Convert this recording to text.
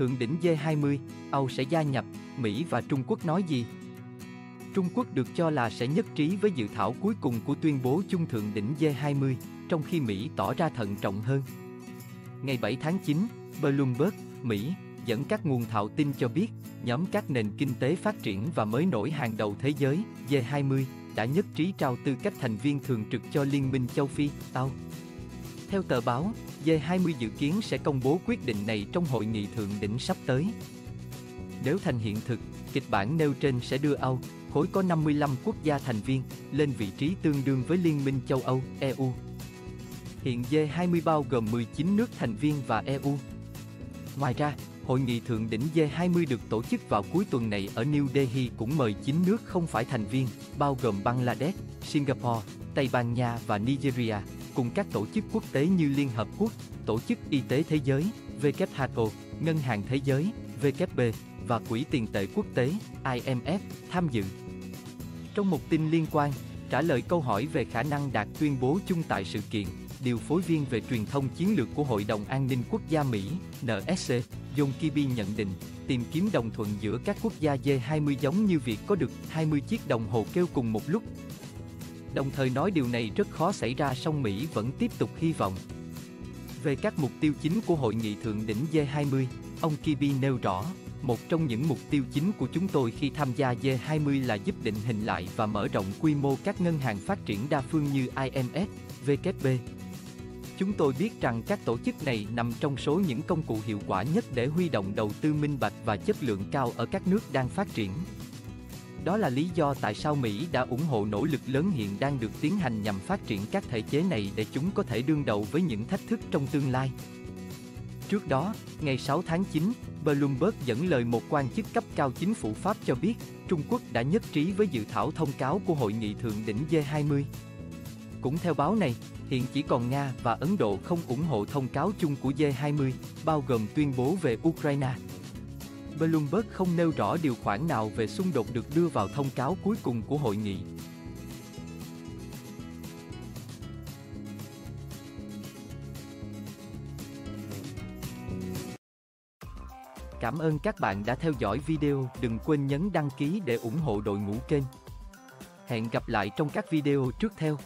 Thượng đỉnh G20, Âu sẽ gia nhập, Mỹ và Trung Quốc nói gì? Trung Quốc được cho là sẽ nhất trí với dự thảo cuối cùng của tuyên bố chung thượng đỉnh G20, trong khi Mỹ tỏ ra thận trọng hơn. Ngày 7 tháng 9, Bloomberg, Mỹ, dẫn các nguồn thạo tin cho biết, nhóm các nền kinh tế phát triển và mới nổi hàng đầu thế giới, G20, đã nhất trí trao tư cách thành viên thường trực cho Liên minh châu Phi, Tao. Theo tờ báo, G20 dự kiến sẽ công bố quyết định này trong hội nghị thượng đỉnh sắp tới. Nếu thành hiện thực, kịch bản nêu trên sẽ đưa Âu, khối có 55 quốc gia thành viên, lên vị trí tương đương với Liên minh châu Âu, EU. Hiện G20 bao gồm 19 nước thành viên và EU. Ngoài ra, Hội nghị thượng đỉnh G20 được tổ chức vào cuối tuần này ở New Delhi cũng mời 9 nước không phải thành viên, bao gồm Bangladesh, Singapore, Tây Ban Nha và Nigeria, cùng các tổ chức quốc tế như Liên Hợp Quốc, Tổ chức Y tế Thế giới, WHO, Ngân hàng Thế giới, WB và Quỹ tiền tệ quốc tế, IMF, tham dự. Trong một tin liên quan, trả lời câu hỏi về khả năng đạt tuyên bố chung tại sự kiện, điều phối viên về truyền thông chiến lược của Hội đồng An ninh Quốc gia Mỹ, NSC, John Kirby nhận định, tìm kiếm đồng thuận giữa các quốc gia G20 giống như việc có được 20 chiếc đồng hồ kêu cùng một lúc. Đồng thời nói điều này rất khó xảy ra song Mỹ vẫn tiếp tục hy vọng. Về các mục tiêu chính của hội nghị thượng đỉnh G20, ông Kirby nêu rõ, một trong những mục tiêu chính của chúng tôi khi tham gia G20 là giúp định hình lại và mở rộng quy mô các ngân hàng phát triển đa phương như IMF, WB, Chúng tôi biết rằng các tổ chức này nằm trong số những công cụ hiệu quả nhất để huy động đầu tư minh bạch và chất lượng cao ở các nước đang phát triển. Đó là lý do tại sao Mỹ đã ủng hộ nỗ lực lớn hiện đang được tiến hành nhằm phát triển các thể chế này để chúng có thể đương đầu với những thách thức trong tương lai. Trước đó, ngày 6 tháng 9, Bloomberg dẫn lời một quan chức cấp cao chính phủ Pháp cho biết, Trung Quốc đã nhất trí với dự thảo thông cáo của hội nghị thượng đỉnh G20. Cũng theo báo này, hiện chỉ còn Nga và Ấn Độ không ủng hộ thông cáo chung của G20, bao gồm tuyên bố về Ukraine. Bloomberg không nêu rõ điều khoản nào về xung đột được đưa vào thông cáo cuối cùng của hội nghị. Cảm ơn các bạn đã theo dõi video, đừng quên nhấn đăng ký để ủng hộ đội ngũ kênh. Hẹn gặp lại trong các video trước theo.